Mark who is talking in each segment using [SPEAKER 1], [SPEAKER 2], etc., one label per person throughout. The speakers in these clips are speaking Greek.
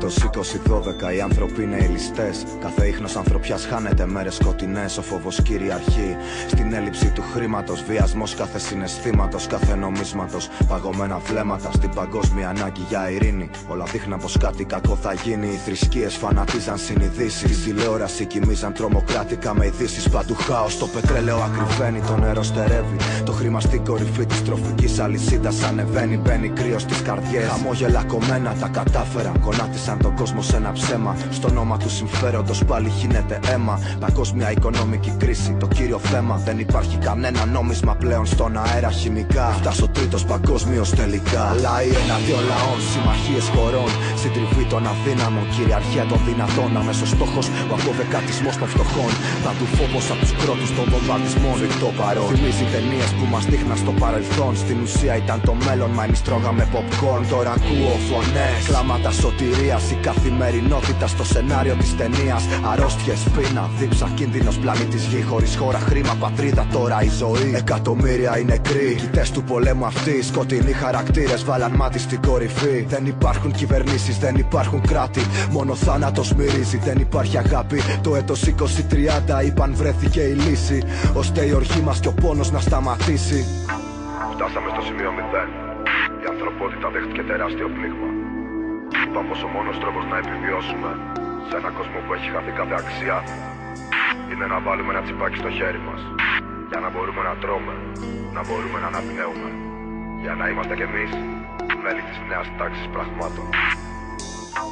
[SPEAKER 1] Το έτο 2012 οι άνθρωποι είναι οι ληστέ. Κάθε ίχνος ανθρωπιάς χάνεται μέρες σκοτεινές. Ο φόβος κυριαρχεί στην έλλειψη του χρήματος. Βιασμός κάθε συναισθήματος, κάθε νομίσματος. Παγωμένα βλέμματα στην παγκόσμια ανάγκη για ειρήνη. Όλα δείχναν πως κάτι κακό θα γίνει. Οι θρησκείες φανατίζαν συνειδήσεις. Στη τηλεόραση κοιμίζαν τρομοκράτικα με ειδήσεις. Παντού χάος. Το πετρέλαιο ακριβένει, το νερό στερεύει. Το χρήμα στην κορυφή της τροφικής αλυσίδας ανεβαίνει. Μπαίνει κρύος στις καρδιές. Χαμόγελα κομμένα τα κατάφεραν. Γονάτισαν τον κόσμο σε ένα ψέμα. Στο όνομα του συμφέροντος πάλι χύνεται αίμα. Παγκόσμια οικονομική κρίση, το κύριο θέμα. Δεν υπάρχει κανένα νόμισμα πλέον στον αέρα χημικά. Φτάσω ο τρίτος παγκόσμιος τελικά. Λαοί εναντίον λαών, συμμαχίες χωρών. Συντριβή των αδύναμων, κυριαρχία των δυνατών. Αμέσως στόχος ο αποδεκατισμό των φτωχών. Παντού φόβο από τους κρότου των βομβαρδισμών. Φρικτό παρόν. Θυμίζει ταινίες που μας δείχναν στο παρελθόν. Στην ουσία ήταν το μέλλον, μα εμείς τρώγαμε popcorn. Τώρα ακούω φωνές. Κλάματα σωτηρία, η καθημερινότητα στο σενάριο της ταινίας. Αρρώστιες, πείνα, δίψα, κίνδυνος πλανήτης γη. Χωρίς χώρα, χρήμα, πατρίδα τώρα η ζωή. Εκατομμύρια οι νεκροί. Κοιτές του πολέμου αυτοί. Σκοτεινοί χαρακτήρες βάλαν μάτι στην κορυφή. Δεν υπάρχουν κυβερνήσεις, δεν υπάρχουν κράτη. Μόνο θάνατος μυρίζει, δεν υπάρχει αγάπη. Το έτος 2030 είπαν βρέθηκε η λύση. Ώστε η οργή μας και ο πόνος να σταματήσει.
[SPEAKER 2] Φτάσαμε στο σημείο 0. Η ανθρωπότητα δέχτηκε τεράστιο πλήγμα. Είπα πως ο μόνος τρόπος να επιβιώσουμε σε έναν κόσμο που έχει χαθεί κάθε αξία είναι να βάλουμε ένα τσιπάκι στο χέρι μας για να μπορούμε να τρώμε, να μπορούμε να αναπνέουμε για να είμαστε κι εμείς μέλη της νέας τάξης πραγμάτων.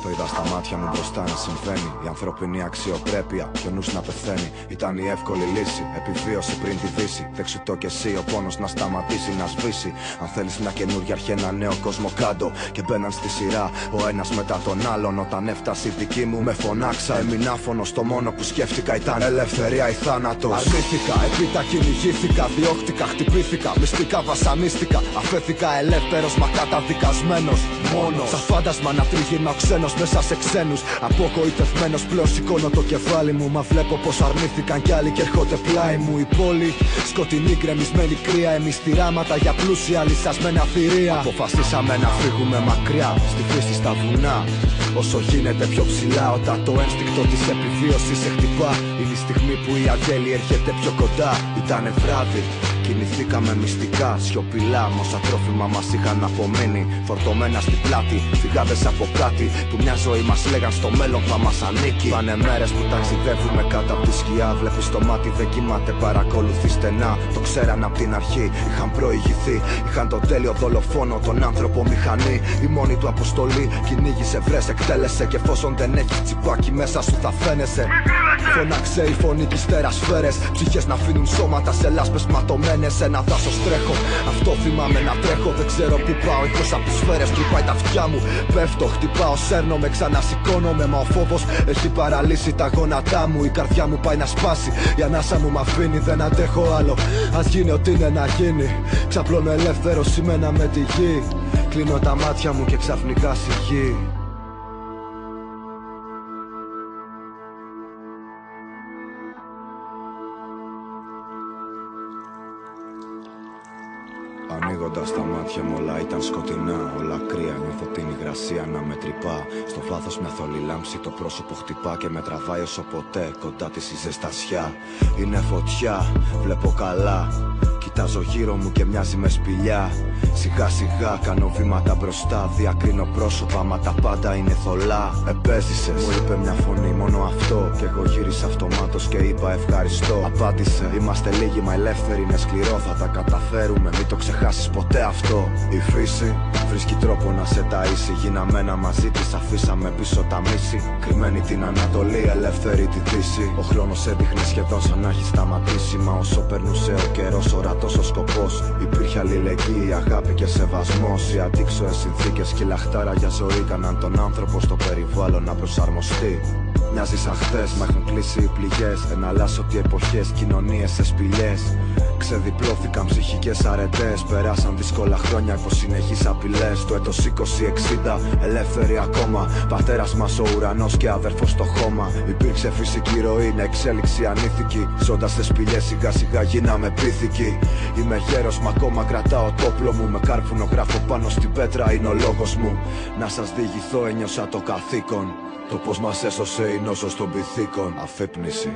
[SPEAKER 1] Το είδα στα μάτια μου μπροστά να συμβαίνει. Η ανθρωπινή αξιοπρέπεια, πιο νους να πεθαίνει. Ήταν η εύκολη λύση. Επιβίωση πριν τη δύση. Δεξιτό κι εσύ, ο πόνος να σταματήσει, να σβήσει. Αν θέλεις μια καινούργια αρχή, ένα νέο κόσμο κάτω. Και μπαίναν στη σειρά, ο ένας μετά τον άλλον. Όταν έφτασε η δική μου, με φωνάξα. Έμεινα φωνο. Το μόνο που σκέφτηκα ήταν ελευθερία ή θάνατος. Αρνήθηκα, επίτα κυνηγήθηκα. Διώχτηκα, χτυπήθηκα. Μυστικά βασανίστηκα. Αφέθηκα ελεύθερος, μα καταδικασμένος. Μόνος. Σαν φάντασμα να τριγυρνάω ξένο μέσα σε ξένους. Απογοητευμένος πλέον σηκώνω το κεφάλι μου. Μα βλέπω πως αρνήθηκαν κι άλλοι και έρχονται πλάι μου. Η πόλη σκοτεινή, γκρεμισμένη κρύα. Εμεί τυράματα για πλούσια λυσασμένα θηρία. Αποφασίσαμε να φύγουμε μακριά στη φύση στα βουνά. Όσο γίνεται πιο ψηλά, όταν το ένστικτο της επιβίωσης σε χτυπά. Είναι η στιγμή που η αγέλη έρχεται πιο κοντά. Ήτανε βράδυ, Κινηθήκαμε μυστικά, σιωπηλά. Μόσα τρόφιμα μας είχαν απομείνει. Φορτωμένα στην πλάτη, φυγάδες από κάτι που μια ζωή μας λέγαν στο μέλλον θα μας ανήκει. Πάνε μέρες που ταξιδεύουμε κάτω από τη σκιά. Βλέπεις το μάτι δεν κοιμάται, παρακολουθεί στενά. Το ξέραν από την αρχή, είχαν προηγηθεί. Είχαν τον τέλειο δολοφόνο, τον άνθρωπο μηχανή. Η μόνη του αποστολή κυνήγησε, βρες, εκτέλεσε. Και εφόσον δεν έχεις τσιπάκι μέσα σου θα φαίνεσαι. Φώναξε η φωνή της τερασφαίρε. Ψυχές να αφήνουν σώματα σε λάσπες ματωμένες. Σε ένα δάσος τρέχω. Αυτό θυμάμαι να τρέχω. Δεν ξέρω που πάω. Εκτός από τις σφαίρες τρυπάει τα αυτιά μου. Πέφτω, χτυπάω, σέρνομαι, ξανασηκώνομαι. Μα ο φόβος έχει παραλύσει τα γόνατά μου. Η καρδιά μου πάει να σπάσει. Η ανάσα μου μ' αφήνει, δεν αντέχω άλλο. Α γίνει ό,τι είναι να γίνει. Ξαπλώνω ελεύθερο σημαίνα με τη γη. Κλείνω τα μάτια μου και ξαφνικά σιγεί. Ανοίγοντας τα μάτια μου, όλα ήταν σκοτεινά. Όλα κρύα, νιώθω την υγρασία να με τρυπά. Στο βάθος μια θολή λάμψη, το πρόσωπο χτυπά και με τραβάει όσο ποτέ. Κοντά της η ζεστασιά. Είναι φωτιά, βλέπω καλά. Κοιτάζω γύρω μου και μοιάζει με σπηλιά. Σιγά σιγά κάνω βήματα μπροστά. Διακρίνω πρόσωπα, μα τα πάντα είναι θολά. Επέζησες, μου είπε μια φωνή, μόνο αυτό. Και εγώ γύρισα αυτομάτως και είπα ευχαριστώ. Απάντησε, είμαστε λίγοι μα ελεύθεροι, είναι σκληρό. Θα τα καταφέρουμε, μην το ξεχάσεις ποτέ αυτό. Η φύση βρίσκει τρόπο να σε ταΐσει. Γίναμε ένα μαζί της, αφήσαμε πίσω τα μίση. Κρυμμένη την Ανατολή, ελεύθερη τη Δύση. Ο χρόνος έδειχνε σχεδόν σαν να έχει σταματήσει. Μα όσο περνούσε ο καιρός, ορατό ο σκοπός. Υπήρχε αλληλεγγύη, αγάπη και σεβασμός. Οι αντίξωες συνθήκες και η λαχτάρα για ζωή κάναν τον άνθρωπο στο περιβάλλον να προσαρμοστεί. Μοιάζεις σαν χθες, μα έχουν κλείσει οι πληγές. Εναλλάσσονται οι εποχές, κοινωνίες σε σπηλιές. Ξεδιπλώθηκαν ψυχικές αρετές. Περάσαν δύσκολα χρόνια υπό συνεχείς απειλές. Το έτος 2060, ελεύθεροι ακόμα. Πατέρας μας ο ουρανός και αδερφός στο χώμα. Υπήρξε φυσική ροή, είναι εξέλιξη ανήθικη. Ζώντας σε σπηλιές σιγά σιγά γίναμε πίθηκοι. Είμαι γέρος μα ακόμα κρατάω το όπλο μου. Με κάρφουνο γράφω πάνω στην πέτρα είναι ο λόγος μου. Να σας διηγηθώ ένιωσα το καθήκον Το πως μας έσωσε η νόσος των πυθίκων Αφύπνιση